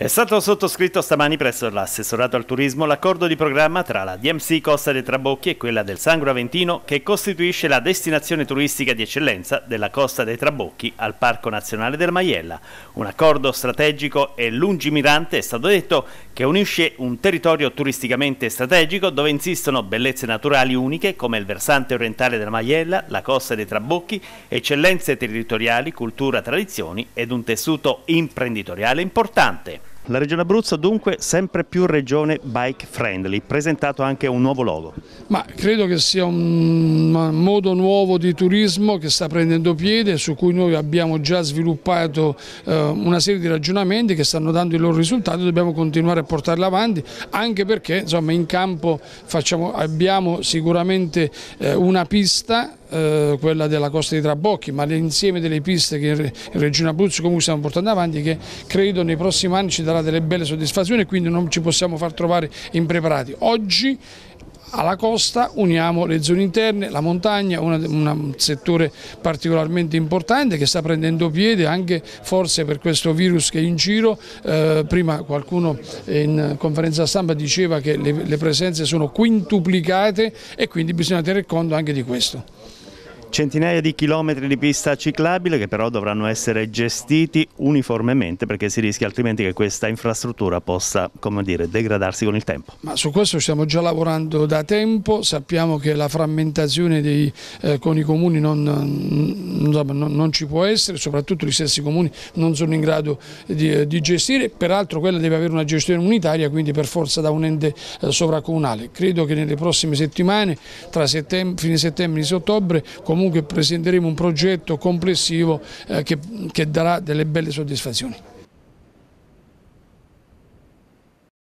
È stato sottoscritto stamani presso l'assessorato al turismo l'accordo di programma tra la DMC Costa dei Trabocchi e quella del Sangro Aventino che costituisce la destinazione turistica di eccellenza della Costa dei Trabocchi al Parco Nazionale del Maiella. Un accordo strategico e lungimirante è stato detto che unisce un territorio turisticamente strategico dove insistono bellezze naturali uniche come il versante orientale del Maiella, la Costa dei Trabocchi, eccellenze territoriali, cultura, tradizioni ed un tessuto imprenditoriale importante. La Regione Abruzzo dunque sempre più regione bike friendly, presentato anche un nuovo logo. Ma credo che sia un modo nuovo di turismo che sta prendendo piede, su cui noi abbiamo già sviluppato eh, una serie di ragionamenti che stanno dando i loro risultati, dobbiamo continuare a portarli avanti, anche perché insomma, in campo facciamo, abbiamo sicuramente eh, una pista eh, quella della Costa di Trabocchi, ma l'insieme delle piste che in Regione Abruzzo comunque stiamo portando avanti che credo nei prossimi anni ci darà delle belle soddisfazioni e quindi non ci possiamo far trovare impreparati. Oggi alla costa uniamo le zone interne, la montagna, un settore particolarmente importante che sta prendendo piede anche forse per questo virus che è in giro, eh, prima qualcuno in conferenza stampa diceva che le, le presenze sono quintuplicate e quindi bisogna tenere conto anche di questo. Centinaia di chilometri di pista ciclabile che però dovranno essere gestiti uniformemente perché si rischia altrimenti che questa infrastruttura possa dire, degradarsi con il tempo. Ma su questo stiamo già lavorando da tempo, sappiamo che la frammentazione dei, eh, con i comuni non, non, non, ci può essere, soprattutto gli stessi comuni non sono in grado di, di gestire, peraltro quella deve avere una gestione unitaria, quindi per forza da un ente eh, sovracomunale. Credo che nelle prossime settimane, tra settembre, fine settembre e ottobre, comunque presenteremo un progetto complessivo eh, che, che darà delle belle soddisfazioni.